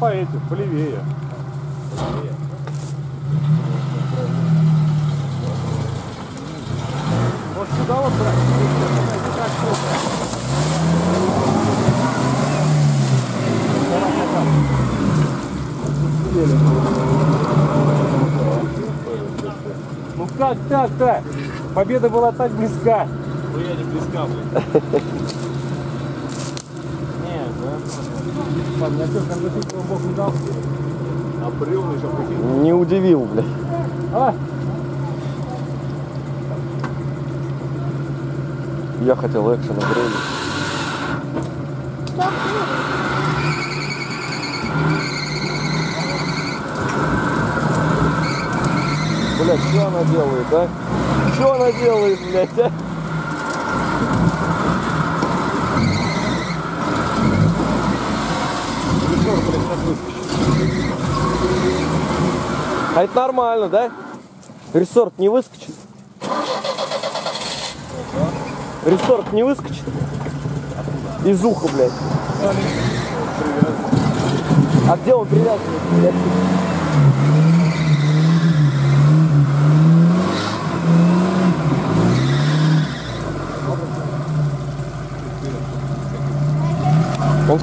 поедем полевее. полевее. Может сюда вот брать? Это так круто. Ну как так-то? Победа была так близка. Ну я не близка, блин. Не удивил, блядь. Я хотел экшена, брели. Блядь, что она делает, а? Что она делает, блядь, а? А это нормально, да? Ресорт не выскочит? Ресорт не выскочит? Из уха, блядь. А где он привязан? Он...